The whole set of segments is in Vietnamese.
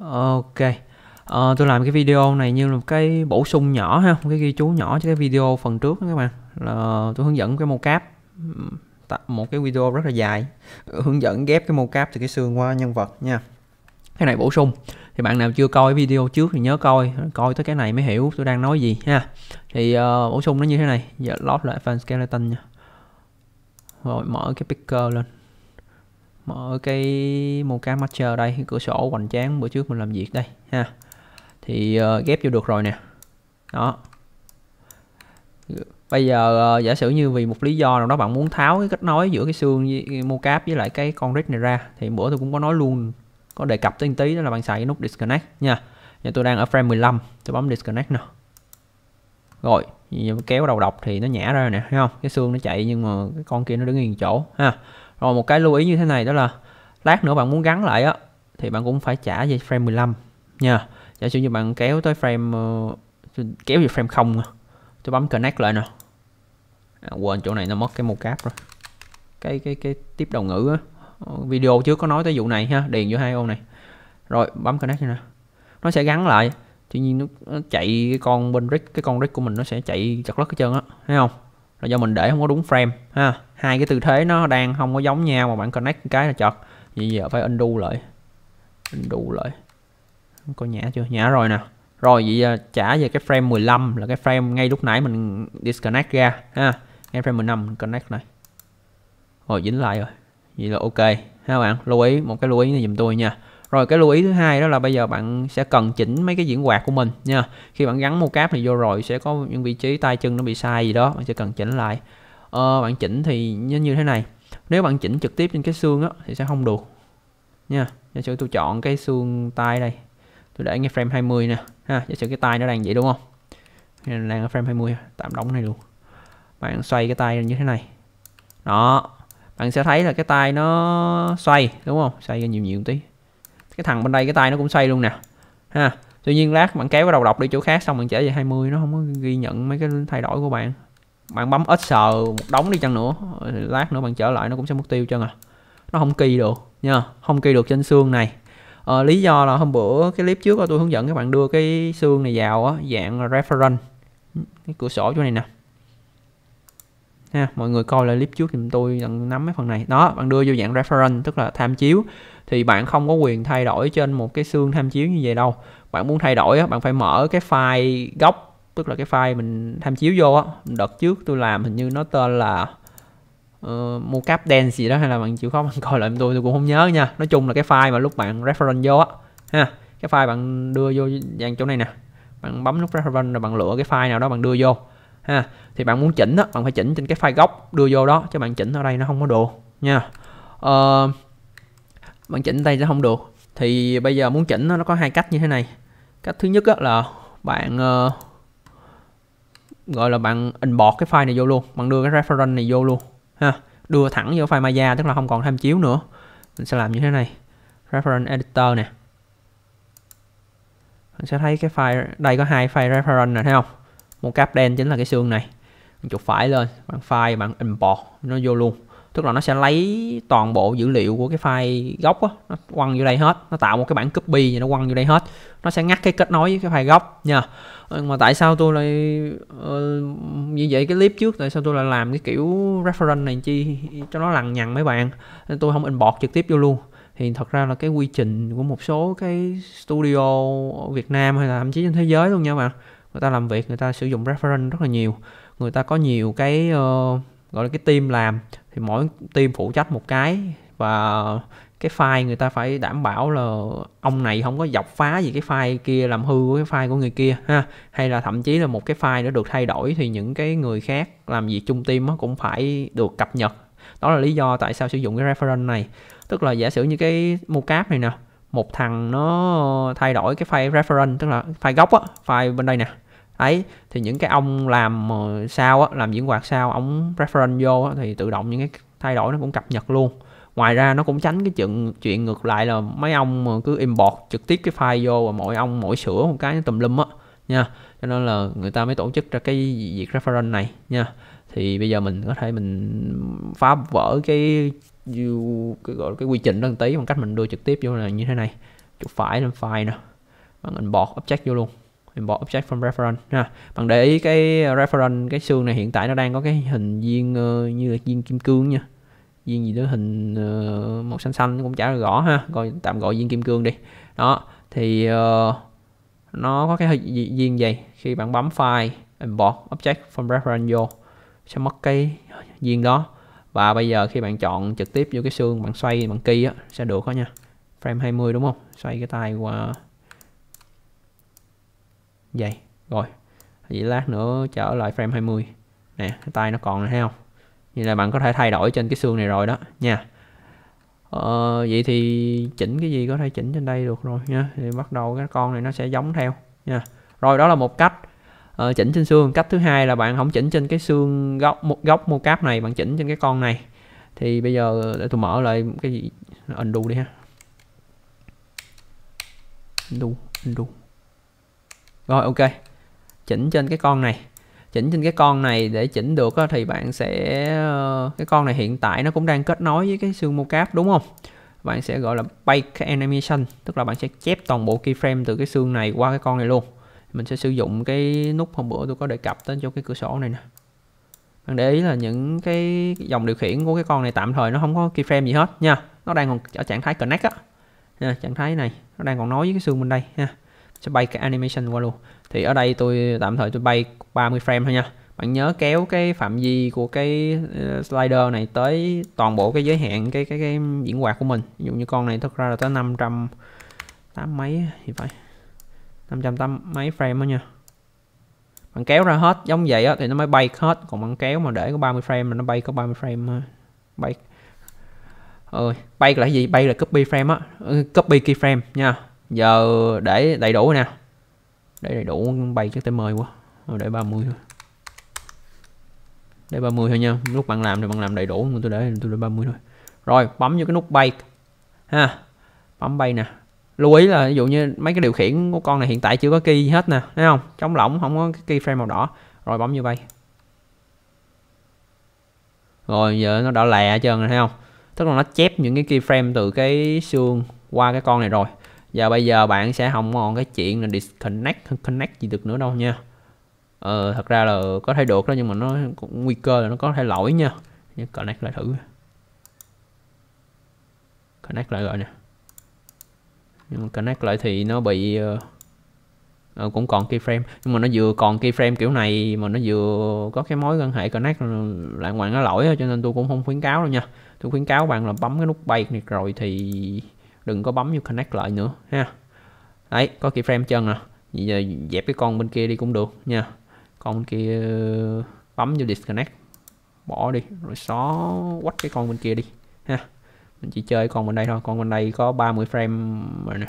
ok. Ờ, tôi làm cái video này như là một cái bổ sung nhỏ ha một cái ghi chú nhỏ cho cái video phần trước đó các bạn. Là tôi hướng dẫn cái mocap một cái video rất là dài. Hướng dẫn ghép cái mocap từ cái xương qua nhân vật nha. Cái này bổ sung. Thì bạn nào chưa coi video trước thì nhớ coi coi tới cái này mới hiểu tôi đang nói gì ha. Thì uh, bổ sung nó như thế này. Giờ load lại fan skeleton nha. Rồi mở cái picker lên mở cái mocap master đây cái cửa sổ hoành tráng bữa trước mình làm việc đây ha. Thì uh, ghép vô được rồi nè. Đó. Bây giờ uh, giả sử như vì một lý do nào đó bạn muốn tháo cái kết nối giữa cái xương với cáp với lại cái con rig này ra thì bữa tôi cũng có nói luôn có đề cập tới tí đó là bạn xài cái nút disconnect nha. Giờ tôi đang ở frame 15 tôi bấm disconnect nè. Rồi kéo đầu độc thì nó nhả ra nè thấy không? Cái xương nó chạy nhưng mà cái con kia nó đứng yên chỗ ha rồi một cái lưu ý như thế này đó là lát nữa bạn muốn gắn lại á thì bạn cũng phải trả về frame 15 nha. Giả sử như bạn kéo tới frame ờ, kéo về frame không tôi bấm connect lại nè. À, quên chỗ này nó mất cái mocap rồi. Cái cái cái tiếp đầu ngữ á. Ờ, video trước có nói tới vụ này ha điền vô hai ô này. Rồi bấm connect nè. Nó sẽ gắn lại tuy nhiên nó, nó chạy cái con bên rig cái con rig của mình nó sẽ chạy chật lất cái chân á thấy không? Là do mình để không có đúng frame, ha. Hai cái tư thế nó đang không có giống nhau mà bạn connect cái là chật vậy giờ phải undo lại. Undo lại. Có nhả chưa? Nhả rồi nè. Rồi, vậy giờ trả về cái frame 15 là cái frame ngay lúc nãy mình disconnect ra, ha. Ngay frame 15 mình connect này rồi, dính lại rồi. Vậy là ok. Ha bạn, lưu ý, một cái lưu ý này dùm tôi nha rồi cái lưu ý thứ hai đó là bây giờ bạn sẽ cần chỉnh mấy cái diễn quạt của mình nha. Khi bạn gắn một cáp này vô rồi sẽ có những vị trí tay chân nó bị sai gì đó bạn sẽ cần chỉnh lại. Ờ, bạn chỉnh thì như, như thế này. Nếu bạn chỉnh trực tiếp trên cái xương á thì sẽ không được nha. Giả sử tôi chọn cái xương tay đây tôi để ngay frame 20 nè ha giả sử cái tay nó đang vậy đúng không? Đang ở frame 20 tạm đóng này luôn. Bạn xoay cái tay như thế này. Đó bạn sẽ thấy là cái tay nó xoay đúng không? Xoay ra nhiều nhiều tí cái thằng bên đây cái tay nó cũng xoay luôn nè. Ha tuy nhiên lát bạn kéo cái đầu độc đi chỗ khác xong bạn trở về 20 nó không có ghi nhận mấy cái thay đổi của bạn. Bạn bấm ít sờ một đống đi chăng nữa lát nữa bạn trở lại nó cũng sẽ mất tiêu chân à. Nó không kỳ được nha không kỳ được trên xương này. À, lý do là hôm bữa cái clip trước tôi hướng dẫn các bạn đưa cái xương này vào á, dạng reference cái cửa sổ chỗ này nè ha mọi người coi lại clip trước thì tôi nắm mấy phần này. Đó bạn đưa vô dạng reference tức là tham chiếu. Thì bạn không có quyền thay đổi trên một cái xương tham chiếu như vậy đâu. Bạn muốn thay đổi á, bạn phải mở cái file gốc tức là cái file mình tham chiếu vô á. Đợt trước tôi làm hình như nó tên là uh, mocap dance gì đó hay là bạn chịu khó bạn coi lại tôi tôi cũng không nhớ nha. Nói chung là cái file mà lúc bạn reference vô á ha cái file bạn đưa vô dạng chỗ này nè. Bạn bấm nút reference rồi bạn lựa cái file nào đó bạn đưa vô ha. Thì bạn muốn chỉnh đó bạn phải chỉnh trên cái file gốc đưa vô đó chứ bạn chỉnh ở đây nó không có được nha. Uh, bạn chỉnh đây sẽ không được. Thì bây giờ muốn chỉnh nó có hai cách như thế này. Cách thứ nhất là bạn uh, gọi là bạn import cái file này vô luôn bạn đưa cái reference này vô luôn ha. Đưa thẳng vô file Maya tức là không còn tham chiếu nữa. Mình sẽ làm như thế này. Reference editor nè. Mình sẽ thấy cái file đây có hai file reference này thấy không? Một cáp đen chính là cái xương này. Bạn chuột phải lên bạn file bạn import nó vô luôn. Tức là nó sẽ lấy toàn bộ dữ liệu của cái file gốc á nó quăng vô đây hết. Nó tạo một cái bản copy và nó quăng vô đây hết. Nó sẽ ngắt cái kết nối với cái file gốc nha. Mà tại sao tôi lại uh, như vậy cái clip trước tại sao tôi lại làm cái kiểu reference này chi cho nó lằng nhằng mấy bạn? Nên tôi không import trực tiếp vô luôn. Thì thật ra là cái quy trình của một số cái studio ở Việt Nam hay là thậm chí trên thế giới luôn nha bạn người ta làm việc người ta sử dụng reference rất là nhiều. Người ta có nhiều cái uh, gọi là cái team làm. Thì mỗi team phụ trách một cái và cái file người ta phải đảm bảo là ông này không có dọc phá gì cái file kia làm hư cái file của người kia ha. Hay là thậm chí là một cái file nó được thay đổi thì những cái người khác làm việc chung team cũng phải được cập nhật. Đó là lý do tại sao sử dụng cái reference này. Tức là giả sử như cái mocap này nè một thằng nó thay đổi cái file reference tức là file gốc á file bên đây nè ấy thì những cái ông làm ờ, sao á làm diễn quạt sao ông reference vô á, thì tự động những cái thay đổi nó cũng cập nhật luôn. Ngoài ra nó cũng tránh cái chuyện chuyện ngược lại là mấy ông cứ import trực tiếp cái file vô và mỗi ông mỗi sửa một cái tùm lum á nha. Cho nên là người ta mới tổ chức ra cái việc reference này nha. Thì bây giờ mình có thể mình phá vỡ cái cái gọi cái quy trình đó một tí bằng cách mình đưa trực tiếp vô là như thế này. Chuột phải lên file nè bằng import object vô luôn bỏ object from reference ha. Bạn để ý cái ờ, reference cái xương này hiện tại nó đang có cái hình viên uh, như là viên kim cương nha. Viên gì đó hình uh, màu xanh xanh cũng chả rõ ha. Coi tạm gọi viên kim cương đi. Đó thì uh, nó có cái viên gì? Khi bạn bấm file import object from reference vô sẽ mất cái viên đó. Và bây giờ khi bạn chọn trực tiếp vô cái xương bạn xoay bằng key á sẽ được đó nha. Frame 20 đúng không? Xoay cái tay qua vậy rồi. Vậy lát nữa trở lại frame 20 nè cái tay nó còn này thấy không? Như là bạn có thể thay đổi trên cái xương này rồi đó nha. Ờ, vậy thì chỉnh cái gì có thể chỉnh trên đây được rồi nha. Thì bắt đầu cái con này nó sẽ giống theo nha. Rồi đó là một cách ờ, chỉnh trên xương. Cách thứ hai là bạn không chỉnh trên cái xương góc một góc mô cáp này bạn chỉnh trên cái con này. Thì bây giờ để tôi mở lại cái gì? Undo đi ha. Undo undo rồi ok. Chỉnh trên cái con này. Chỉnh trên cái con này để chỉnh được á, thì bạn sẽ ờ, cái con này hiện tại nó cũng đang kết nối với cái xương mocap đúng không? Bạn sẽ gọi là bake animation tức là bạn sẽ chép toàn bộ keyframe từ cái xương này qua cái con này luôn. Mình sẽ sử dụng cái nút hôm bữa tôi có đề cập tới cho cái cửa sổ này nè. Bạn để ý là những cái dòng điều khiển của cái con này tạm thời nó không có keyframe gì hết nha. Nó đang còn ở trạng thái connect á. Nha, trạng thái này nó đang còn nói với cái xương bên đây nha sẽ bay cái animation qua luôn. Thì ở đây tôi tạm thời tôi bay 30 frame thôi nha. Bạn nhớ kéo cái phạm vi của cái ờ, slider này tới toàn bộ cái giới hạn cái cái cái diễn quạt của mình. Ví dụ như con này thật ra là tới 500 tám mấy thì phải. 500 tám mấy frame đó nha. Bạn kéo ra hết, giống vậy á, thì nó mới bay hết. Còn bạn kéo mà để có 30 frame là nó bay có 30 frame bay ơi bay là gì? Bay là copy frame á. Ừ, copy keyframe nha giờ để đầy đủ nè. Để đầy đủ bay chắc tới mời quá. Rồi để 30 thôi. Để 30 thôi nha. Lúc bạn làm thì bạn làm đầy đủ tôi để tôi để 30 thôi. Rồi, bấm vô cái nút bay. Ha, bấm bay nè. Lưu ý là ví dụ như mấy cái điều khiển của con này hiện tại chưa có key gì hết nè, thấy không? Chống lỏng, không có cái key frame màu đỏ. Rồi, bấm vô bay. Rồi, giờ nó đã lè hết trơn rồi, thấy không? Tức là nó chép những cái keyframe từ cái xương qua cái con này rồi giờ bây giờ bạn sẽ không còn cái chuyện là disconnect connect gì được nữa đâu nha. Ờ, thật ra là có thể được đó nhưng mà nó cũng nguy cơ là nó có thể lỗi nha. Nhưng connect lại thử. Connect lại rồi nè. Nhưng mà connect lại thì nó bị uh, cũng còn keyframe. Nhưng mà nó vừa còn keyframe kiểu này mà nó vừa có cái mối quan hệ connect lại ngoài nó lỗi cho nên tôi cũng không khuyến cáo đâu nha. Tôi khuyến cáo bạn là bấm cái nút bay này rồi thì đừng có bấm vô connect lại nữa ha. Đấy có keyframe chân nè à. giờ dẹp cái con bên kia đi cũng được nha. Con bên kia bấm vô disconnect. Bỏ đi rồi xóa quách cái con bên kia đi ha. Mình chỉ chơi con bên đây thôi. Con bên đây có 30 frame rồi nè.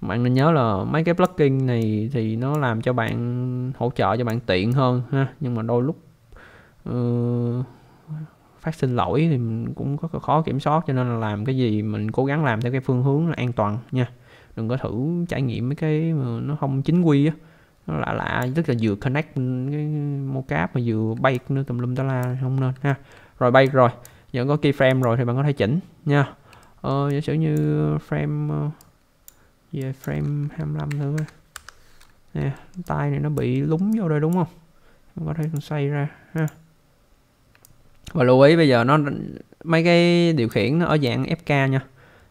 Bạn nên nhớ là mấy cái plugin này thì nó làm cho bạn hỗ trợ cho bạn tiện hơn ha. Nhưng mà đôi lúc uh, phát sinh lỗi thì mình cũng có khó kiểm soát cho nên là làm cái gì mình cố gắng làm theo cái phương hướng là an toàn nha. Đừng có thử trải nghiệm mấy cái mà nó không chính quy á. Nó lạ lạ tức là vừa connect cái mocap mà vừa bay nữa tùm lum ta la không nên ha. Rồi bay rồi giờ có keyframe rồi thì bạn có thể chỉnh nha. Ờ, giả sử như frame ờ, về frame 25 nữa. Nè tay này nó bị lúng vô đây đúng không? Bạn có thể xoay ra và lưu ý bây giờ nó mấy cái điều khiển nó ở dạng FK nha.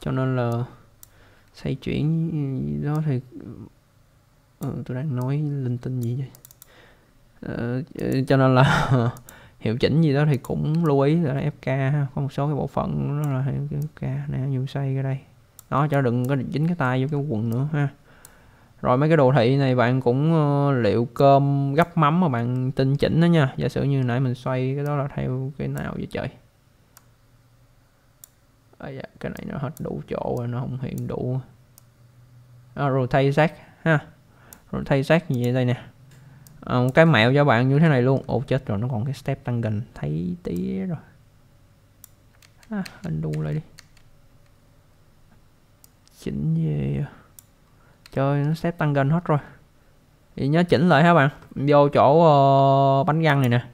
Cho nên là xoay chuyển đó thì ừ, tôi đang nói linh tinh gì vậy? Ờ, cho nên là hiệu chỉnh gì đó thì cũng lưu ý là FK có một số cái bộ phận nó là FK nè như xoay ra đây. Đó cho đừng có dính cái tay vô cái quần nữa ha rồi mấy cái đồ thị này bạn cũng uh, liệu cơm gấp mắm mà bạn tinh chỉnh đó nha. Giả sử như nãy mình xoay cái đó là theo cái nào vậy trời? À, dạ, cái này nó hết đủ chỗ rồi nó không hiện đủ. À, rotate xác ha. Rotate xác gì vậy đây nè? À, một cái mẹo cho bạn như thế này luôn. Ồ chết rồi nó còn cái step tăng gần. Thấy tí rồi. À, đu lại đi. Chỉnh về chơi nó xếp tăng gần hết rồi. Thì nhớ chỉnh lại ha bạn? Vô chỗ uh, bánh răng này nè.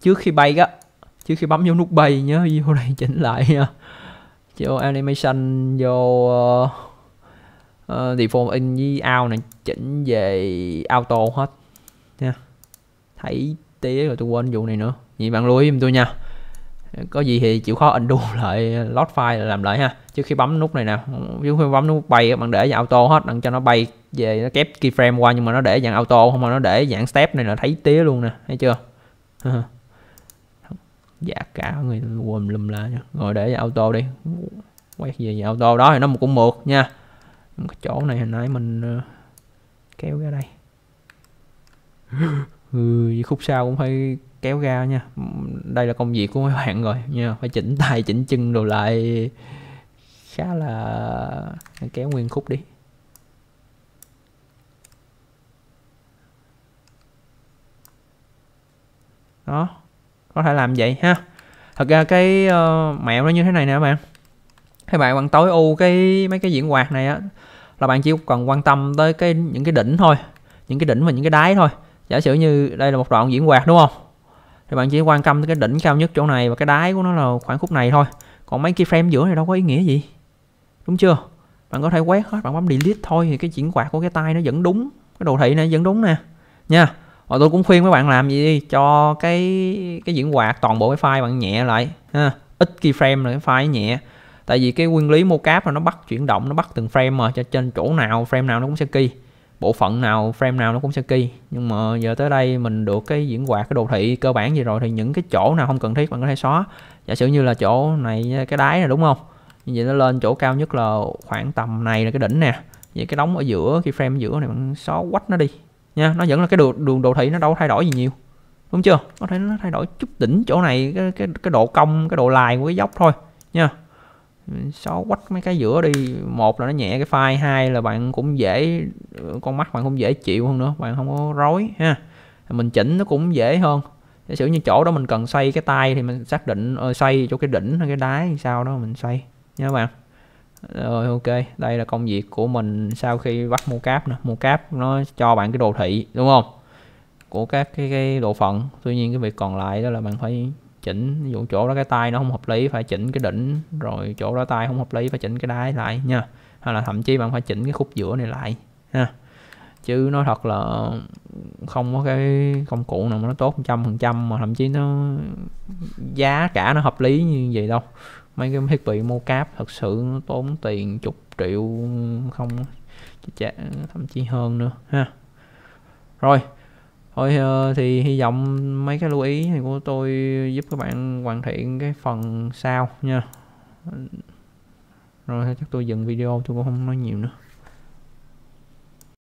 Trước khi bay á trước khi bấm vô nút bay nhớ vô đây chỉnh lại nha. Vô animation vô uh, uh, default in với out này chỉnh về auto hết nha. Thấy tía rồi tôi quên vụ này nữa. Vậy bạn lưu ý giùm tôi nha có gì thì chịu khó undo lại load file là làm lại ha. Trước khi bấm nút này nè trước khi bấm nút bay bạn để vào auto hết đừng cho nó bay về, nó kép keyframe qua nhưng mà nó để dạng auto không mà nó để dạng step này là thấy tía luôn nè, thấy chưa? Dạ cả người quầm lùm la nha. Rồi để vào auto đi. Quét về vào auto đó thì nó cũng mượt nha. Cái chỗ này hồi nãy mình ờ, kéo ra đây. ừ, khúc sau cũng phải kéo ra nha. Đây là công việc của mấy bạn rồi nha phải chỉnh tay chỉnh chân đồ lại. Khá là kéo nguyên khúc đi. Đó có thể làm vậy ha. Thật ra cái uh, mẹo nó như thế này nè các bạn. Các bạn bạn tối ưu cái mấy cái diễn quạt này á là bạn chỉ cần quan tâm tới cái những cái đỉnh thôi những cái đỉnh và những cái đáy thôi giả sử như đây là một đoạn diễn quạt đúng không? Thì bạn chỉ quan tâm tới cái đỉnh cao nhất chỗ này và cái đáy của nó là khoảng khúc này thôi. Còn mấy cái frame giữa này đâu có ý nghĩa gì. Đúng chưa? Bạn có thể quét hết, bạn bấm delete thôi, thì cái chuyển quạt của cái tay nó vẫn đúng, cái đồ thị này vẫn đúng nè. Nha. Và tôi cũng khuyên mấy bạn làm gì đi, cho cái cái diễn quạt toàn bộ cái file bạn nhẹ lại, ha. Ít keyframe là cái file nhẹ. Tại vì cái nguyên lý mocap là nó bắt chuyển động, nó bắt từng frame mà, cho trên chỗ nào frame nào nó cũng sẽ key bộ phận nào, frame nào nó cũng sẽ key. Nhưng mà giờ tới đây mình được cái diễn quạt, cái đồ thị cơ bản gì rồi thì những cái chỗ nào không cần thiết bạn có thể xóa. Giả sử như là chỗ này cái đáy này đúng không? Như vậy nó lên chỗ cao nhất là khoảng tầm này là cái đỉnh nè. Vậy cái đóng ở giữa cái frame ở giữa này bạn xóa quách nó đi nha. Nó vẫn là cái đường đường đồ thị nó đâu thay đổi gì nhiều. Đúng chưa? Có thể nó thay đổi chút đỉnh chỗ này, cái cái cái độ cong, cái độ lài của cái dốc thôi nha xóa quách mấy cái giữa đi. Một là nó nhẹ cái file hai là bạn cũng dễ con mắt bạn cũng dễ chịu hơn nữa bạn không có rối ha. Mình chỉnh nó cũng dễ hơn. Giả sử như chỗ đó mình cần xoay cái tay thì mình xác định ờ, uh, xoay chỗ cái đỉnh hay cái đáy sao đó mình xoay nha các bạn? Rồi ok đây là công việc của mình sau khi bắt mua cáp nè. Cáp nó cho bạn cái đồ thị đúng không? Của các cái, cái độ phận. Tuy nhiên cái việc còn lại đó là bạn phải chỉnh, ví dụ chỗ đó cái tay nó không hợp lý phải chỉnh cái đỉnh, rồi chỗ đó tay không hợp lý phải chỉnh cái đáy lại nha. Hay là thậm chí bạn phải chỉnh cái khúc giữa này lại, ha. Chứ nói thật là không có cái công cụ nào mà nó tốt trăm phần trăm mà thậm chí nó giá cả nó hợp lý như vậy đâu. Mấy cái thiết bị mocap thật sự nó tốn tiền chục triệu, không thậm chí hơn nữa, ha. Rồi thôi ờ, thì hy vọng mấy cái lưu ý này của tôi giúp các bạn hoàn thiện cái phần sau nha. Rồi chắc tôi dừng video, tôi cũng không nói nhiều nữa.